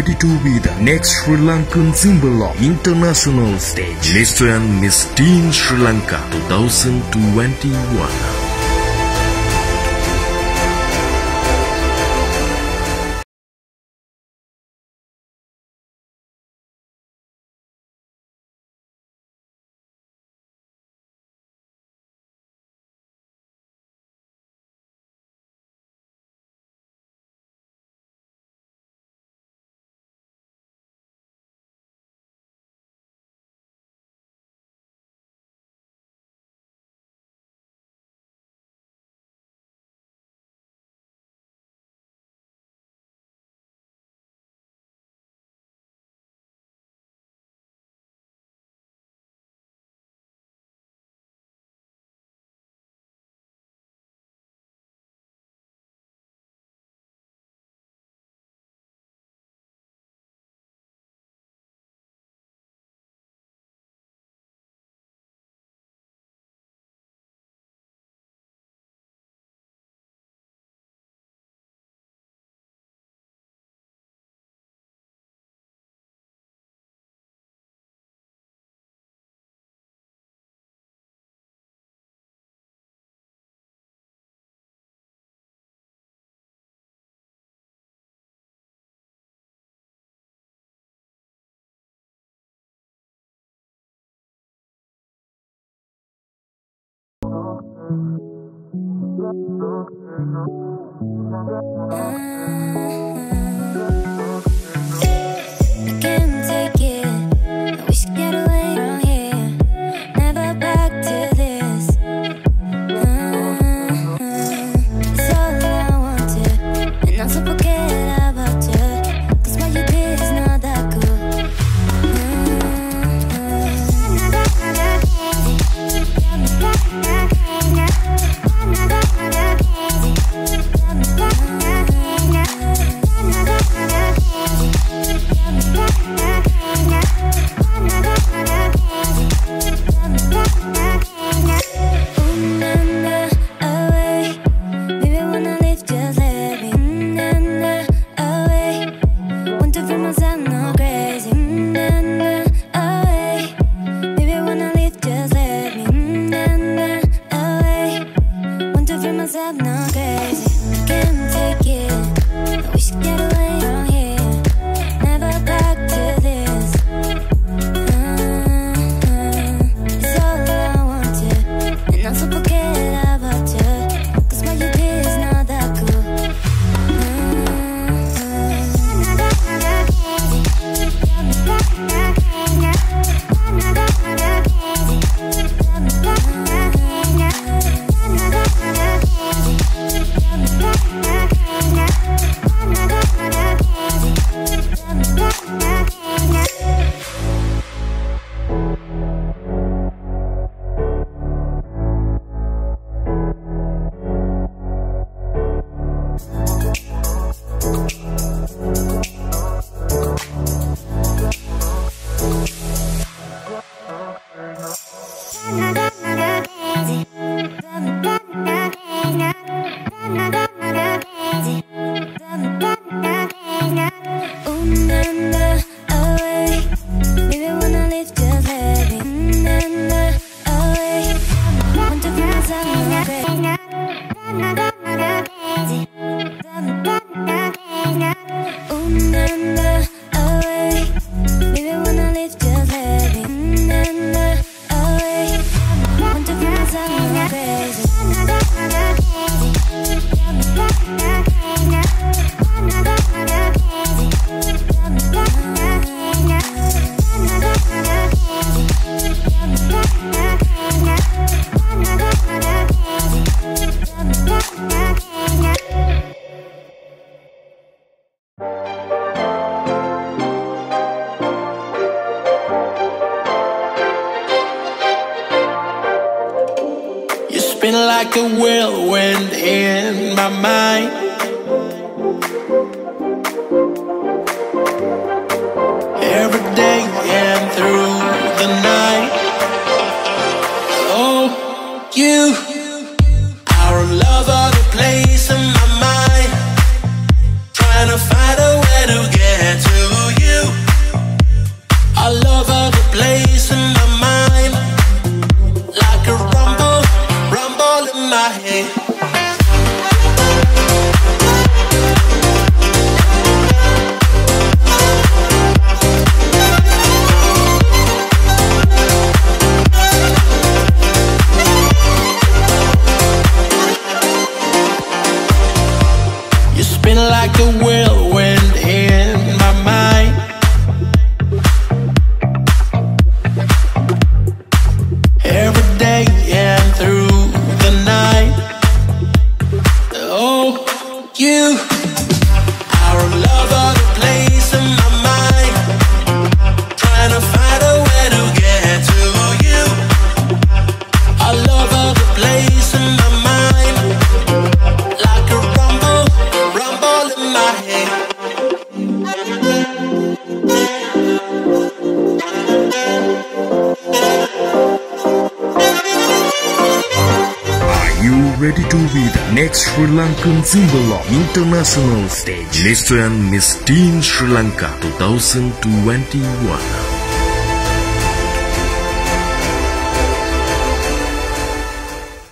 ready to be the next Sri Lankan symbol of international stage. Mr. and Miss Teen Sri Lanka 2021. Mm-hmm. been like a whirlwind in my mind. A whirlwind in my mind. Every day and through the night. Oh, you all next Sri Lankan symbol of international stage? Listen Miss Teen Sri Lanka 2021.